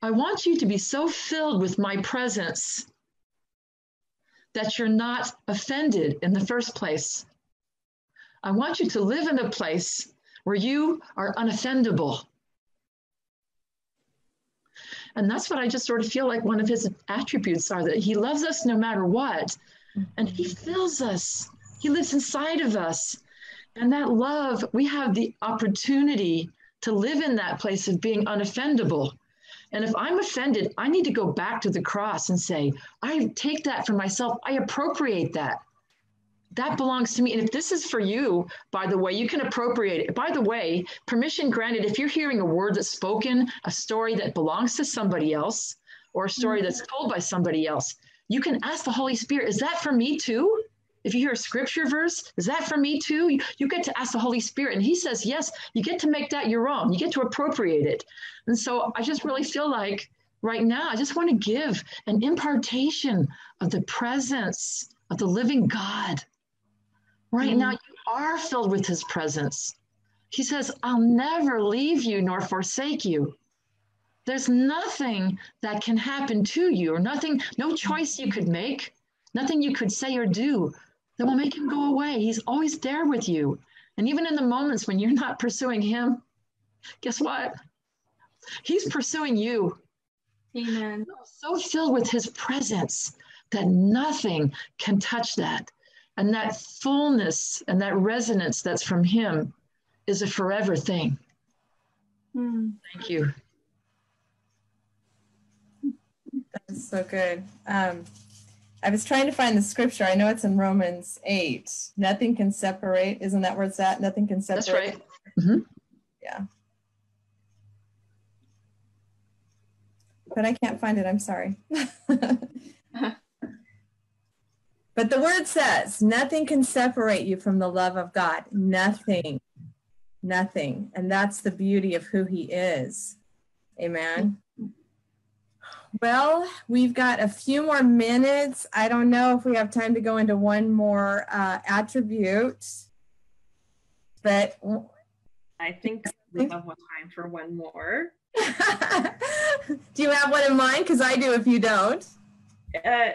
I want you to be so filled with my presence that you're not offended in the first place. I want you to live in a place where you are unoffendable. And that's what I just sort of feel like one of his attributes are that he loves us no matter what. And he mm-hmm. fills us, he lives inside of us. And that love, we have the opportunity to live in that place of being unoffendable. And if I'm offended, I need to go back to the cross and say, I take that for myself, I appropriate that that belongs to me. And if this is for you, by the way, you can appropriate it. By the way, permission granted, if you're hearing a word that's spoken, a story that belongs to somebody else, or a story that's mm-hmm. told by somebody else, you can ask the Holy Spirit, is that for me too? If you hear a scripture verse, is that for me too? You, you get to ask the Holy Spirit. And He says, yes, you get to make that your own. You get to appropriate it. And so I just really feel like right now, I just want to give an impartation of the presence of the living God Right mm now, you are filled with his presence. He says, I'll never leave you nor forsake you. There's nothing that can happen to you, or nothing, no choice you could make, nothing you could say or do that will make him go away. He's always there with you. And even in the moments when you're not pursuing him, guess what? He's pursuing you.
Amen.
So filled with his presence that nothing can touch that. And that fullness and that resonance that's from Him is a forever thing. Mm. Thank you.
That's so good. Um, I was trying to find the scripture. I know it's in Romans 8. Nothing can separate. Isn't that where it's at? Nothing can separate.
That's right. Mm-hmm.
Yeah. But I can't find it. I'm sorry. But the word says, nothing can separate you from the love of God. Nothing. Nothing. And that's the beauty of who he is. Amen. Well, we've got a few more minutes. I don't know if we have time to go into one more uh, attribute, but
I think we have one time for one more.
do you have one in mind? Because I do if you don't.
Uh,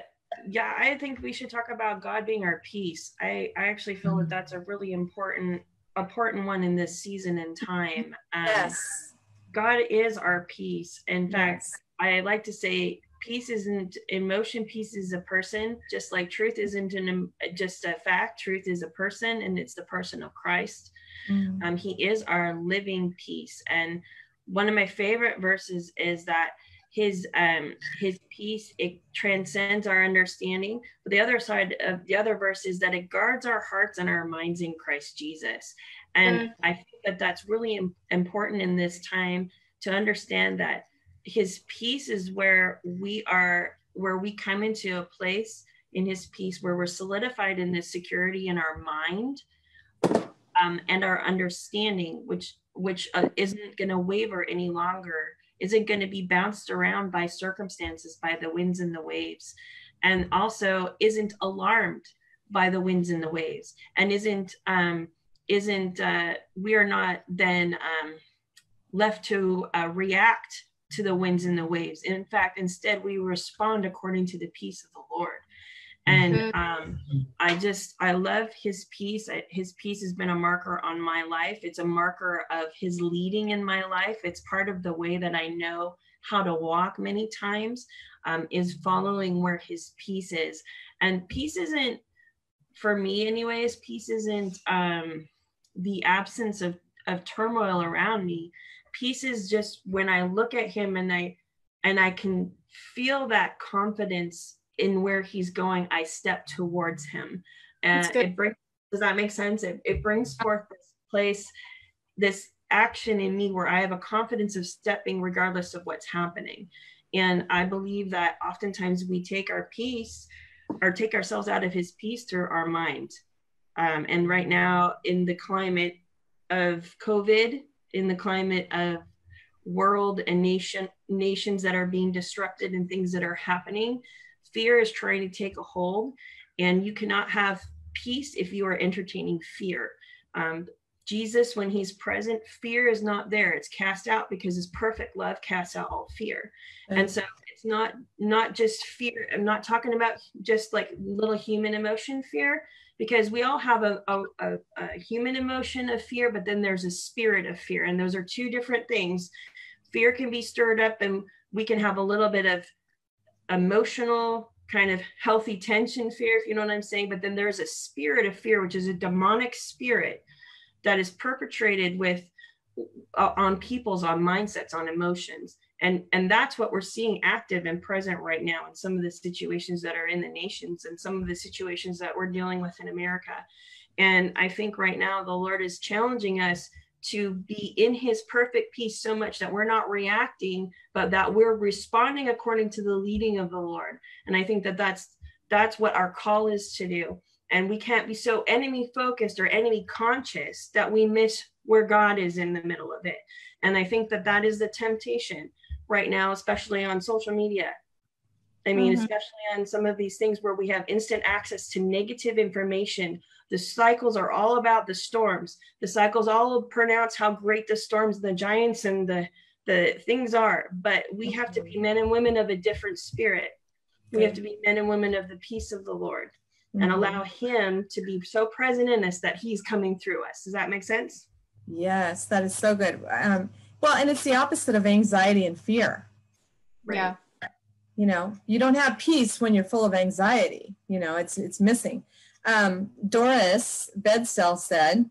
yeah, I think we should talk about God being our peace. I, I actually feel mm-hmm. that that's a really important important one in this season and time.
Um, yes.
God is our peace. In fact, yes. I like to say peace isn't emotion peace is a person just like truth isn't an, just a fact truth is a person and it's the person of christ mm. um, he is our living peace and one of my favorite verses is that his um his peace it transcends our understanding but the other side of the other verse is that it guards our hearts and our minds in christ jesus and mm. i think that that's really important in this time to understand that his peace is where we are where we come into a place in his peace where we're solidified in this security in our mind um, and our understanding which which uh, isn't going to waver any longer isn't going to be bounced around by circumstances by the winds and the waves and also isn't alarmed by the winds and the waves and isn't um isn't uh we are not then um left to uh, react to the winds and the waves. In fact, instead, we respond according to the peace of the Lord. And mm-hmm. um, I just, I love his peace. His peace has been a marker on my life. It's a marker of his leading in my life. It's part of the way that I know how to walk many times, um, is following where his peace is. And peace isn't, for me, anyways, peace isn't um, the absence of, of turmoil around me peace is just when I look at him and I and I can feel that confidence in where he's going, I step towards him. And it brings does that make sense? It, it brings forth this place, this action in me where I have a confidence of stepping regardless of what's happening. And I believe that oftentimes we take our peace or take ourselves out of his peace through our mind. Um, and right now, in the climate of COVID, in the climate of world and nation nations that are being disrupted and things that are happening fear is trying to take a hold and you cannot have peace if you are entertaining fear um, jesus when he's present fear is not there it's cast out because his perfect love casts out all fear and so it's not not just fear i'm not talking about just like little human emotion fear because we all have a, a, a, a human emotion of fear, but then there's a spirit of fear. And those are two different things. Fear can be stirred up, and we can have a little bit of emotional kind of healthy tension fear, if you know what I'm saying. But then there's a spirit of fear, which is a demonic spirit that is perpetrated with uh, on people's on mindsets on emotions and and that's what we're seeing active and present right now in some of the situations that are in the nations and some of the situations that we're dealing with in america and i think right now the lord is challenging us to be in his perfect peace so much that we're not reacting but that we're responding according to the leading of the lord and i think that that's that's what our call is to do and we can't be so enemy focused or enemy conscious that we miss where god is in the middle of it and i think that that is the temptation right now, especially on social media. I mean, mm-hmm. especially on some of these things where we have instant access to negative information. The cycles are all about the storms. The cycles all pronounce how great the storms, the giants, and the the things are. But we have to be men and women of a different spirit. We have to be men and women of the peace of the Lord mm-hmm. and allow Him to be so present in us that He's coming through us. Does that make sense?
Yes, that is so good. Um, well, and it's the opposite of anxiety and fear.
Right? Yeah.
You know, you don't have peace when you're full of anxiety. You know, it's it's missing. Um, Doris Bedstell said,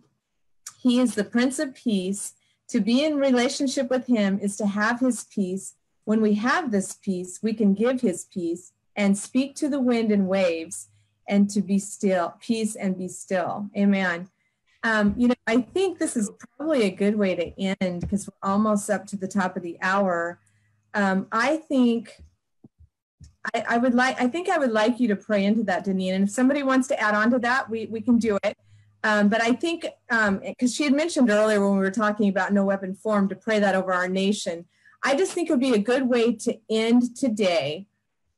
"He is the Prince of Peace. To be in relationship with Him is to have His peace. When we have this peace, we can give His peace and speak to the wind and waves, and to be still, peace and be still." Amen. Um, you know, I think this is probably a good way to end because we're almost up to the top of the hour. Um, I think I, I, would like, I think I would like you to pray into that, Deneen. And if somebody wants to add on to that, we, we can do it. Um, but I think, because um, she had mentioned earlier when we were talking about no weapon form to pray that over our nation, I just think it would be a good way to end today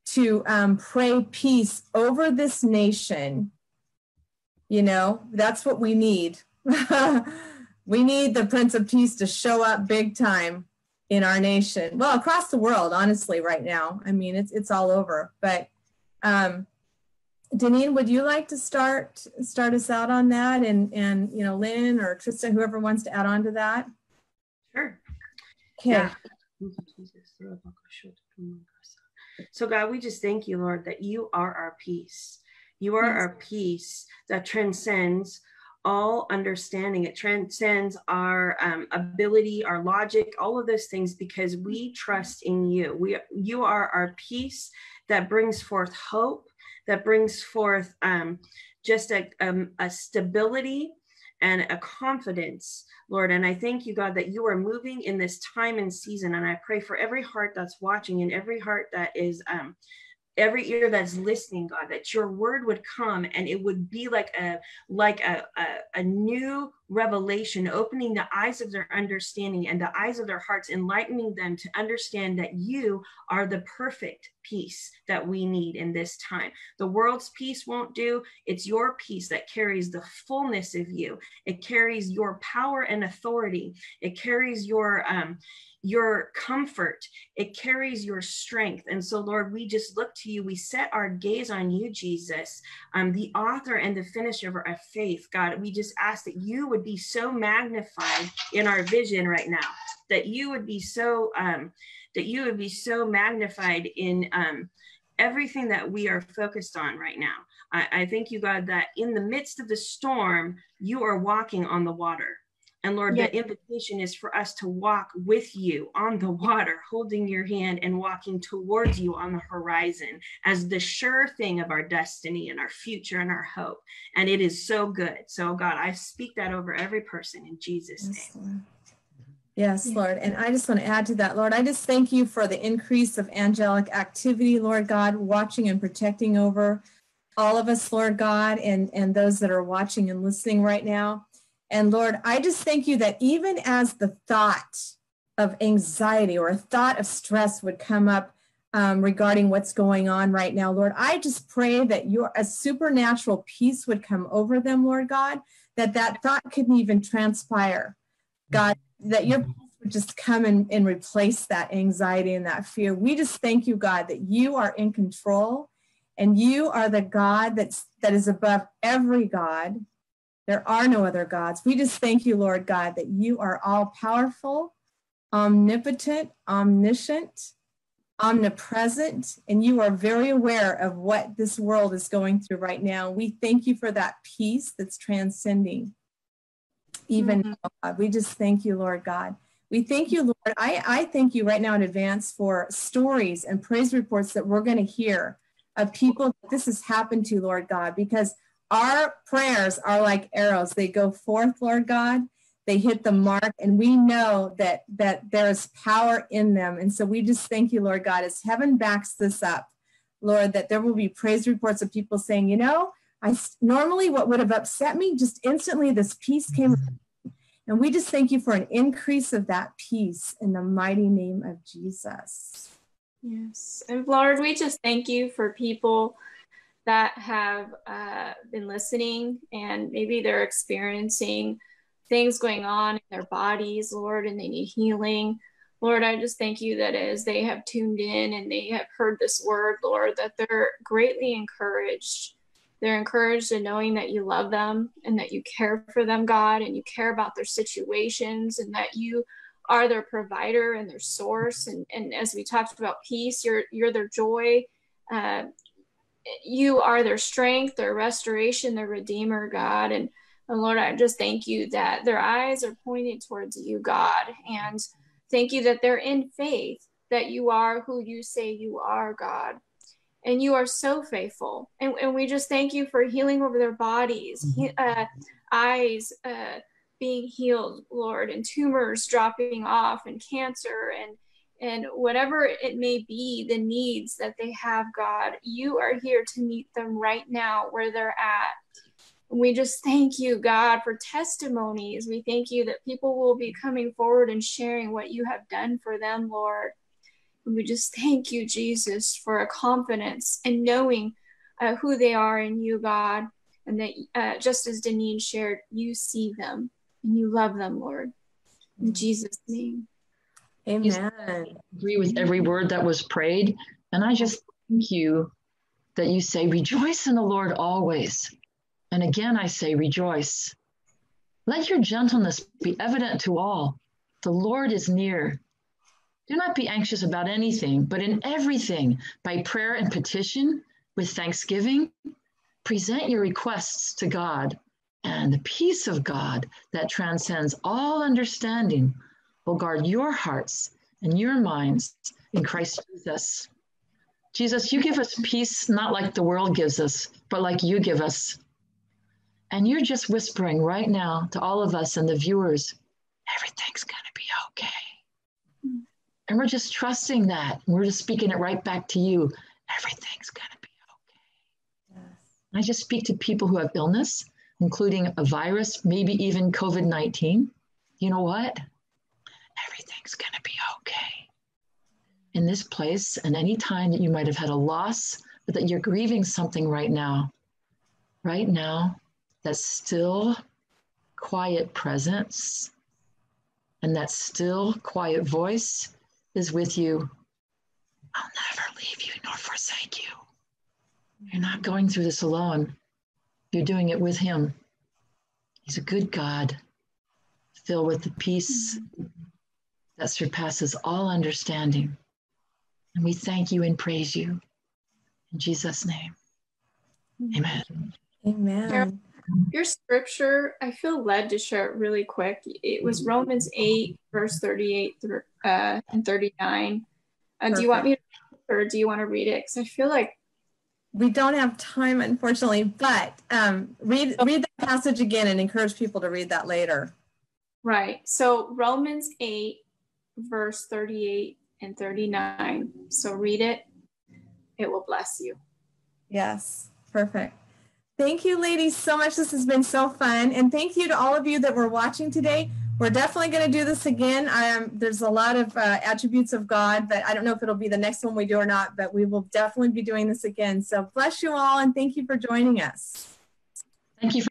to um, pray peace over this nation you know that's what we need We need the Prince of Peace to show up big time in our nation. Well, across the world, honestly, right now. I mean, it's it's all over. But um, Deneen, would you like to start start us out on that? And and you know, Lynn or Trista, whoever wants to add on to that.
Sure.
Okay.
Yeah. So, God, we just thank you, Lord, that you are our peace. You are
Yes.
our peace that transcends all understanding. It transcends our um, ability, our logic, all of those things, because we trust in you. We, you are our peace that brings forth hope, that brings forth um, just a, um, a stability and a confidence, Lord. And I thank you, God, that you are moving in this time and season. And I pray for every heart that's watching and every heart that is, um, every ear that's listening, God, that your word would come and it would be like a like a, a, a new revelation, opening the eyes of their understanding and the eyes of their hearts, enlightening them to understand that you are the perfect peace that we need in this time. The world's peace won't do. It's your peace that carries the fullness of you. It carries your power and authority. It carries your um, your comfort. It carries your strength. And so, Lord, we just look to you. We set our gaze on you, Jesus, um, the author and the finisher of our faith. God, we just ask that you would be so magnified in our vision right now, that you would be so um, that you would be so magnified in um, everything that we are focused on right now. I, I thank you, God, that in the midst of the storm, you are walking on the water. And Lord,
Yeah.
the invitation is for us to walk with you on the water, holding your hand and walking towards you on the horizon as the sure thing of our destiny and our future and our hope. And it is so good. So, God, I speak that over every person in Jesus' name.
Yes, Lord. Yes, Lord. And I just want to add to that, Lord, I just thank you for the increase of angelic activity, Lord God, watching and protecting over all of us, Lord God, and, and those that are watching and listening right now. And Lord, I just thank you that even as the thought of anxiety or a thought of stress would come up um, regarding what's going on right now, Lord, I just pray that your a supernatural peace would come over them, Lord God, that that thought couldn't even transpire. God, that your peace would just come and, and replace that anxiety and that fear. We just thank you, God, that you are in control and you are the God that's that is above every God. There are no other gods. We just thank you, Lord God, that you are all powerful, omnipotent, omniscient, omnipresent, and you are very aware of what this world is going through right now. We thank you for that peace that's transcending even
Mhm.
now, God. We just thank you, Lord God. We thank you, Lord. I, I thank you right now in advance for stories and praise reports that we're going to hear of people that this has happened to, Lord God, because our prayers are like arrows. They go forth, Lord God. They hit the mark, and we know that that there is power in them. And so we just thank you, Lord God, as heaven backs this up, Lord, that there will be praise reports of people saying, you know, I normally what would have upset me, just instantly this peace came. Mm-hmm. And we just thank you for an increase of that peace in the mighty name of Jesus.
Yes. And Lord, we just thank you for people that have uh, been listening and maybe they're experiencing things going on in their bodies, Lord, and they need healing. Lord, I just thank you that as they have tuned in and they have heard this word, Lord, that they're greatly encouraged. They're encouraged in knowing that you love them and that you care for them, God, and you care about their situations and that you are their provider and their source. And, and as we talked about peace, you're you're their joy. Uh, you are their strength, their restoration, their redeemer, God. And, and Lord, I just thank you that their eyes are pointed towards you, God. And thank you that they're in faith that you are who you say you are, God. And you are so faithful. And, and we just thank you for healing over their bodies, he, uh, eyes uh, being healed, Lord, and tumors dropping off, and cancer, and and whatever it may be, the needs that they have, God, you are here to meet them right now where they're at. And we just thank you, God, for testimonies. We thank you that people will be coming forward and sharing what you have done for them, Lord. And we just thank you, Jesus, for a confidence and knowing uh, who they are in you, God. And that uh, just as Deneen shared, you see them. and you love them, Lord. In Jesus' name.
Amen.
I agree with every word that was prayed. And I just thank you that you say, Rejoice in the Lord always. And again, I say, Rejoice. Let your gentleness be evident to all. The Lord is near. Do not be anxious about anything, but in everything, by prayer and petition, with thanksgiving, present your requests to God. And the peace of God that transcends all understanding will guard your hearts and your minds in Christ Jesus. Jesus, you give us peace not like the world gives us, but like you give us. And you're just whispering right now to all of us and the viewers everything's going to be okay. And we're just trusting that. We're just speaking it right back to you. Everything's going to be okay. Yes. I just speak to people who have illness, including a virus, maybe even COVID 19. You know what? Everything's going to be okay. In this place, and any time that you might have had a loss, but that you're grieving something right now, right now, that still quiet presence and that still quiet voice is with you. I'll never leave you nor forsake you. You're not going through this alone. You're doing it with Him. He's a good God, filled with the peace that surpasses all understanding. And we thank you and praise you. In Jesus' name, amen.
Amen.
Your scripture, I feel led to share it really quick. It was Romans 8, verse 38 through, uh, and 39. Uh, do you want me to, or do you want to read it? Because I feel like
we don't have time, unfortunately, but um, read read that passage again and encourage people to read that later.
Right. So Romans 8, verse 38 and 39. So read it. It will bless you.
Yes. Perfect. Thank you, ladies, so much. This has been so fun. And thank you to all of you that were watching today. We're definitely going to do this again. Um, there's a lot of uh, attributes of God, but I don't know if it'll be the next one we do or not, but we will definitely be doing this again. So bless you all and thank you for joining us.
Thank you.